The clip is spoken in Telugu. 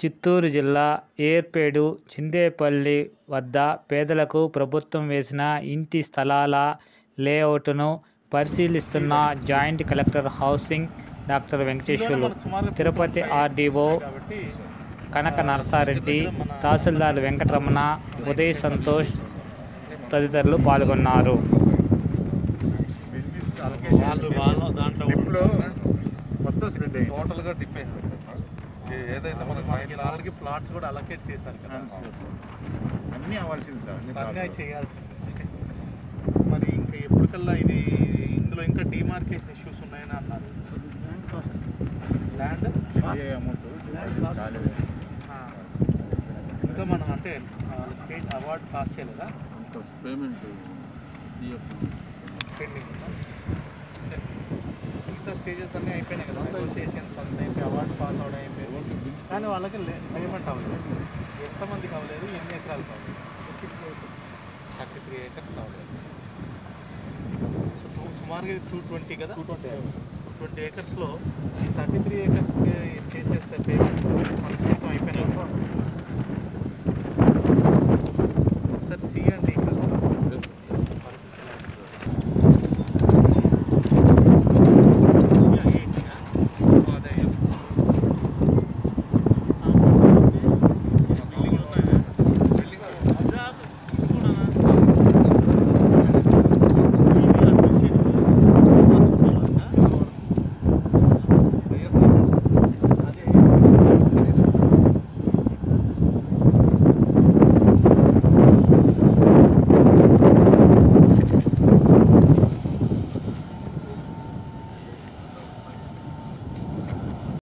చిత్తూరు జిల్లా ఏర్పేడు చింతేపల్లి వద్ద పేదలకు ప్రభుత్వం వేసిన ఇంటి స్థలాల లేఅవుట్ను పరిశీలిస్తున్న joint collector housing doctor Venkateswarlu. Tirupati RDO Kanaka Narasareddy tahsildar Venkataramana Uday Santosh తదితరులు పాల్గొన్నారు. స్ప్రెడ్ టోటల్గా డిప్ ఏదైతే మనకి ఆల్రెడీ ప్లాట్స్ కూడా అలొకేట్ చేశారు కదా. అన్నీ అవ్వాల్సింది సార్ అన్ని. చేయాల్సింది. మరి ఇంకా ఎప్పటికల్లా ఇది ఇందులో ఇంకా డిమార్కేషన్ ఇష్యూస్ ఉన్నాయని అన్నారు. ల్యాండ్ అమౌంట్ ఇంకా మనం అంటే స్టేట్ అవార్డు పాస్ చేయలేదా? పేమెంట్ పెండింగ్ మిగతా స్టేజెస్ అన్నీ అయిపోయినాయి కదా నెగోషియేషన్స్ అంతా అవార్డు పాస్ అవడం కానీ వాళ్ళకి పేమెంట్ అవ్వలేదు. ఎంతమందికి అవ్వలేదు? ఎన్ని ఎకరాలు కావాలి థర్టీ త్రీ ఏకర్స్ కావాలి సో టూ సుమారుగా ఇది టూ ట్వంటీ కదా? టూ ట్వంటీ ట్వంటీ ఏకర్స్లో ఈ థర్టీ త్రీ ఏకర్స్కి చేసేస్తే